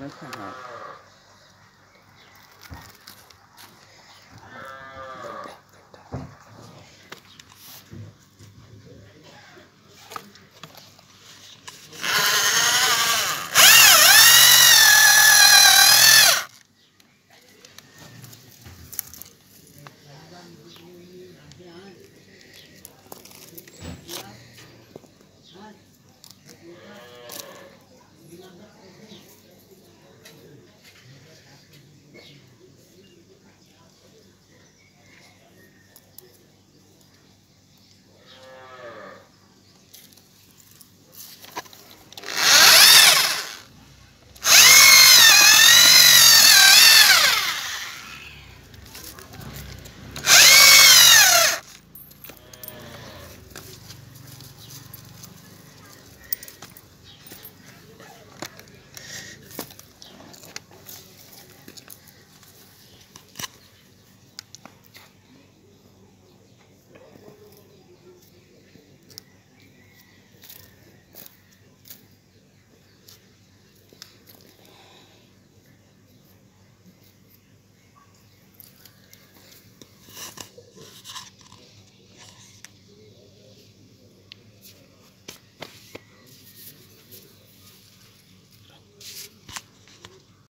来看看。